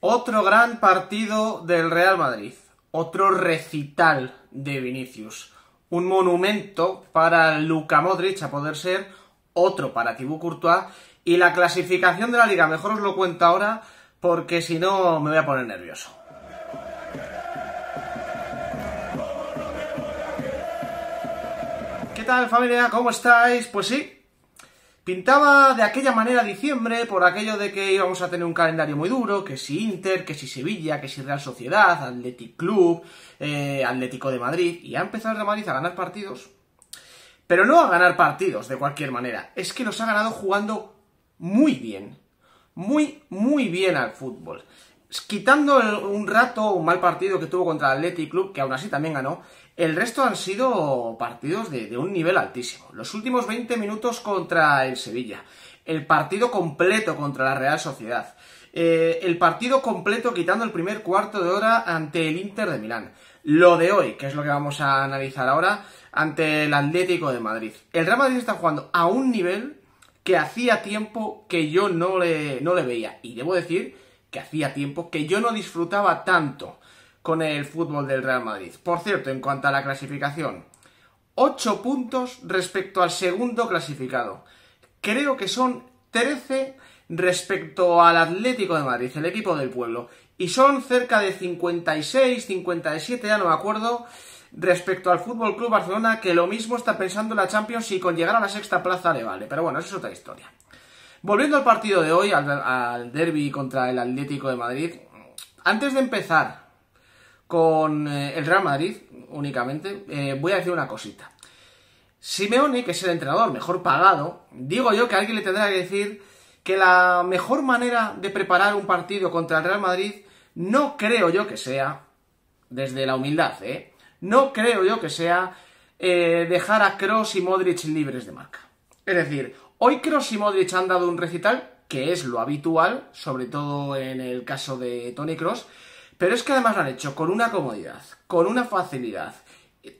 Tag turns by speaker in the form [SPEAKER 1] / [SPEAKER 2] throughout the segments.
[SPEAKER 1] Otro gran partido del Real Madrid. Otro recital de Vinicius. Un monumento para Luka Modric a poder ser, otro para Thibaut Courtois. Y la clasificación de la liga, mejor os lo cuento ahora, porque si no me voy a poner nervioso. ¿Qué tal familia? ¿Cómo estáis? Pues sí, Pintaba de aquella manera diciembre por aquello de que íbamos a tener un calendario muy duro, que si Inter, que si Sevilla, que si Real Sociedad, Athletic Club, eh, Atlético de Madrid, y ha empezado el Real Madrid a ganar partidos. Pero no a ganar partidos de cualquier manera, es que los ha ganado jugando muy bien, muy, muy bien al fútbol. Quitando un rato, un mal partido que tuvo contra el Athletic Club, que aún así también ganó, el resto han sido partidos de, un nivel altísimo. Los últimos 20 minutos contra el Sevilla, el partido completo contra la Real Sociedad, eh, el partido completo quitando el primer cuarto de hora ante el Inter de Milán, lo de hoy, que es lo que vamos a analizar ahora, ante el Atlético de Madrid. El Real Madrid está jugando a un nivel que hacía tiempo que yo no le, no le veía. Y debo decir que hacía tiempo que yo no disfrutaba tanto con el fútbol del Real Madrid. Por cierto, en cuanto a la clasificación, 8 puntos respecto al segundo clasificado. Creo que son 13 respecto al Atlético de Madrid, el equipo del pueblo. Y son cerca de 56, 57, ya no me acuerdo, respecto al Fútbol Club Barcelona, que lo mismo está pensando en la Champions y con llegar a la sexta plaza le vale. Pero bueno, eso es otra historia. Volviendo al partido de hoy, al, al derby contra el Atlético de Madrid, antes de empezar con eh, el Real Madrid únicamente, eh, voy a decir una cosita. Simeone, que es el entrenador mejor pagado, digo yo que alguien le tendrá que decir que la mejor manera de preparar un partido contra el Real Madrid no creo yo que sea, desde la humildad, ¿eh? No creo yo que sea eh, dejar a Cross y Modric libres de marca. Es decir, hoy Cross y Modric han dado un recital, que es lo habitual, sobre todo en el caso de Tony Cross, pero es que además lo han hecho con una comodidad, con una facilidad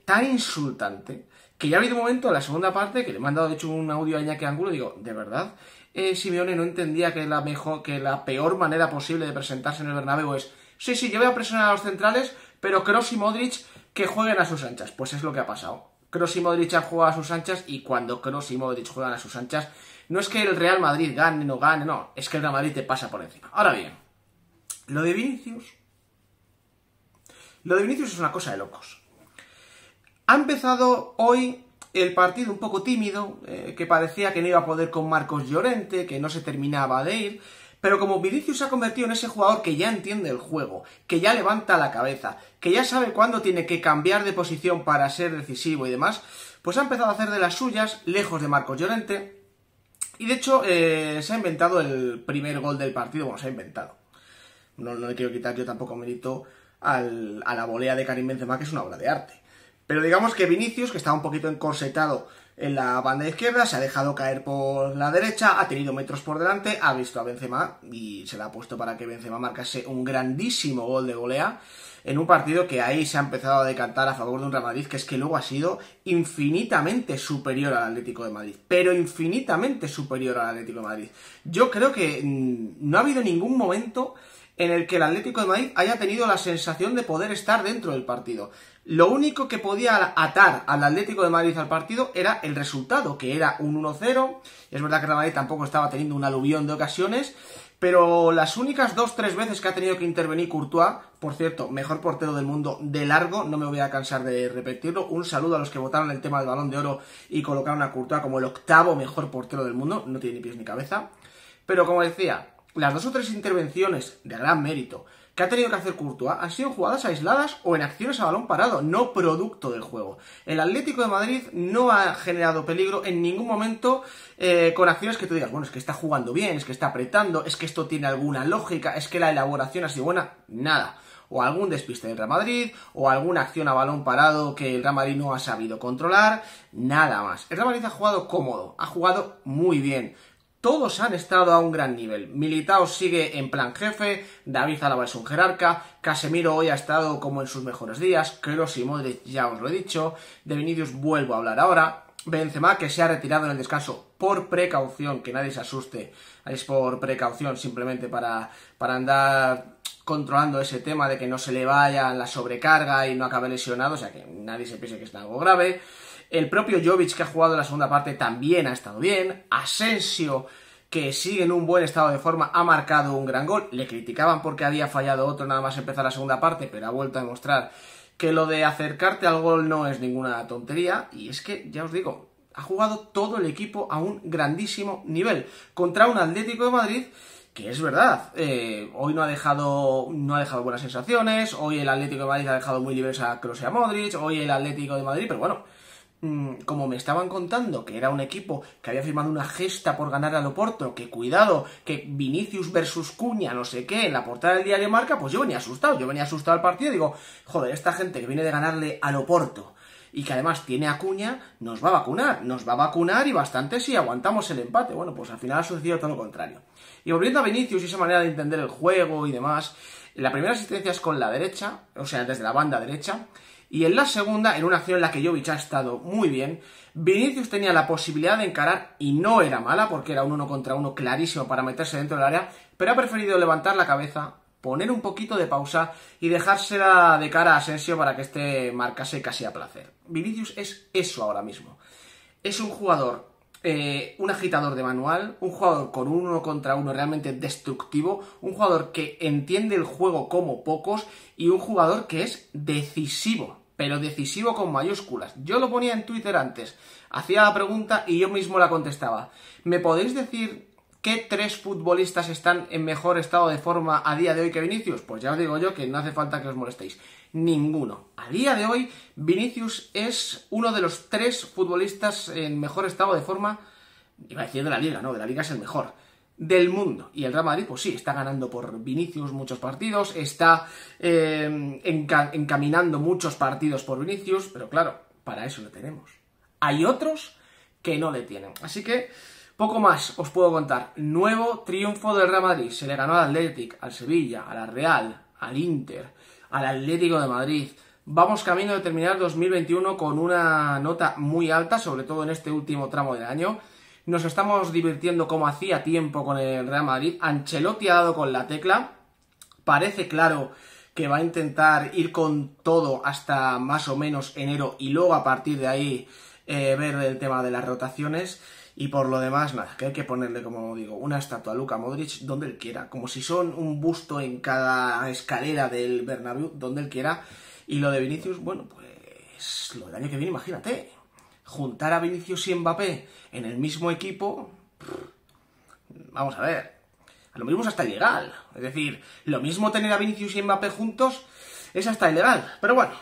[SPEAKER 1] tan insultante, que ya ha habido un momento en la segunda parte que le he mandado de hecho un audio a Iñaki Angulo digo, ¿de verdad? Eh, Simeone no entendía que la mejor, que la peor manera posible de presentarse en el Bernabéu es, sí, sí, yo voy a presionar a los centrales, pero Kroos y Modric que jueguen a sus anchas. Pues es lo que ha pasado. Kroos y Modric han jugado a sus anchas y cuando Kroos y Modric juegan a sus anchas, no es que el Real Madrid gane no gane, no, es que el Real Madrid te pasa por encima. Ahora bien, lo de Vinicius lo de Vinicius es una cosa de locos. Ha empezado hoy el partido un poco tímido, eh, que parecía que no iba a poder con Marcos Llorente, que no se terminaba de ir, pero como Vinicius se ha convertido en ese jugador que ya entiende el juego, que ya levanta la cabeza, que ya sabe cuándo tiene que cambiar de posición para ser decisivo y demás, pues ha empezado a hacer de las suyas, lejos de Marcos Llorente, y de hecho eh, se ha inventado el primer gol del partido, bueno, se ha inventado. No, le quiero quitar yo tampoco mérito al, a la volea de Karim Benzema, que es una obra de arte. Pero digamos que Vinicius, que estaba un poquito encorsetado en la banda izquierda, se ha dejado caer por la derecha, ha tenido metros por delante, ha visto a Benzema y se le ha puesto para que Benzema marcase un grandísimo gol de volea en un partido que ahí se ha empezado a decantar a favor de un Real Madrid que es que luego ha sido infinitamente superior al Atlético de Madrid, pero infinitamente superior al Atlético de Madrid. Yo creo que mm, no ha habido ningún momento en el que el Atlético de Madrid haya tenido la sensación de poder estar dentro del partido. Lo único que podía atar al Atlético de Madrid al partido era el resultado, que era un 1-0. Es verdad que el Madrid tampoco estaba teniendo un aluvión de ocasiones, pero las únicas dos, tres veces que ha tenido que intervenir Courtois, por cierto, mejor portero del mundo de largo, no me voy a cansar de repetirlo. Un saludo a los que votaron el tema del balón de oro y colocaron a Courtois como el octavo mejor portero del mundo, no tiene ni pies ni cabeza. Pero como decía, las dos o tres intervenciones de gran mérito que ha tenido que hacer Courtois han sido jugadas aisladas o en acciones a balón parado, no producto del juego. El Atlético de Madrid no ha generado peligro en ningún momento eh, con acciones que tú digas, bueno, es que está jugando bien, es que está apretando, es que esto tiene alguna lógica, es que la elaboración ha sido buena, nada. O algún despiste del Real Madrid, o alguna acción a balón parado que el Real Madrid no ha sabido controlar, nada más. El Real Madrid ha jugado cómodo, ha jugado muy bien todos han estado a un gran nivel. Militao sigue en plan jefe, David Alaba es un jerarca, Casemiro hoy ha estado como en sus mejores días, Kroos y Modric ya os lo he dicho, de Vinicius vuelvo a hablar ahora, Benzema que se ha retirado en el descanso por precaución, que nadie se asuste, es por precaución simplemente para, para andar controlando ese tema de que no se le vaya la sobrecarga y no acabe lesionado, o sea que nadie se piense que está algo grave. El propio Jovic, que ha jugado la segunda parte, también ha estado bien. Asensio, que sigue en un buen estado de forma, ha marcado un gran gol. Le criticaban porque había fallado otro nada más empezar la segunda parte, pero ha vuelto a demostrar que lo de acercarte al gol no es ninguna tontería. Y es que, ya os digo, ha jugado todo el equipo a un grandísimo nivel contra un Atlético de Madrid que es verdad, eh, hoy no ha dejado no ha dejado buenas sensaciones, hoy el Atlético de Madrid ha dejado muy libres a Kroos Modric, hoy el Atlético de Madrid, pero bueno, como me estaban contando que era un equipo que había firmado una gesta por ganar al Oporto, que cuidado, que Vinicius versus Cuña, no sé qué, en la portada del diario Marca, pues yo venía asustado, yo venía asustado al partido digo, joder, esta gente que viene de ganarle al Oporto, y que además tiene a Cuña, nos va a vacunar, nos va a vacunar y bastante si aguantamos el empate. Bueno, pues al final ha sucedido todo lo contrario. Y volviendo a Vinicius y esa manera de entender el juego y demás, la primera asistencia es con la derecha, o sea, desde la banda derecha, y en la segunda, en una acción en la que Jovic ha estado muy bien, Vinicius tenía la posibilidad de encarar y no era mala porque era un uno contra uno clarísimo para meterse dentro del área, pero ha preferido levantar la cabeza, poner un poquito de pausa y dejársela de cara a Asensio para que este marcase casi a placer. Vinicius es eso ahora mismo. Es un jugador, eh, un agitador de manual, un jugador con uno contra uno realmente destructivo, un jugador que entiende el juego como pocos y un jugador que es decisivo, pero decisivo con mayúsculas. Yo lo ponía en Twitter antes, hacía la pregunta y yo mismo la contestaba. ¿Me podéis decir ¿Qué tres futbolistas están en mejor estado de forma a día de hoy que Vinicius? Pues ya os digo yo que no hace falta que os molestéis. Ninguno. A día de hoy, Vinicius es uno de los tres futbolistas en mejor estado de forma, iba a de la liga, no, de la liga es el mejor, del mundo. Y el Real Madrid, pues sí, está ganando por Vinicius muchos partidos, está eh, encaminando muchos partidos por Vinicius, pero claro, para eso lo tenemos. Hay otros que no le tienen. Así que poco más os puedo contar. Nuevo triunfo del Real Madrid. Se le ganó al Athletic, al Sevilla, a la Real, al Inter, al Atlético de Madrid. Vamos camino de terminar 2021 con una nota muy alta, sobre todo en este último tramo del año. Nos estamos divirtiendo como hacía tiempo con el Real Madrid. Ancelotti ha dado con la tecla. Parece claro que va a intentar ir con todo hasta más o menos enero y luego a partir de ahí eh, ver el tema de las rotaciones. Y por lo demás, nada, que hay que ponerle, como digo, una estatua a Luka Modric donde él quiera, como si son un busto en cada escalera del Bernabéu, donde él quiera. Y lo de Vinicius, bueno, pues lo del año que viene, imagínate, juntar a Vinicius y Mbappé en el mismo equipo, vamos a ver, a lo mismo es hasta ilegal. Es decir, lo mismo tener a Vinicius y Mbappé juntos es hasta ilegal. Pero bueno,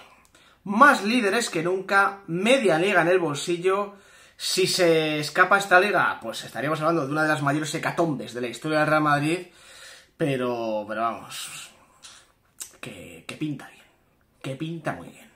[SPEAKER 1] más líderes que nunca, media liga en el bolsillo si se escapa esta liga, pues estaríamos hablando de una de las mayores hecatombes de la historia del Real Madrid, pero, pero vamos, que, que pinta bien, que pinta muy bien.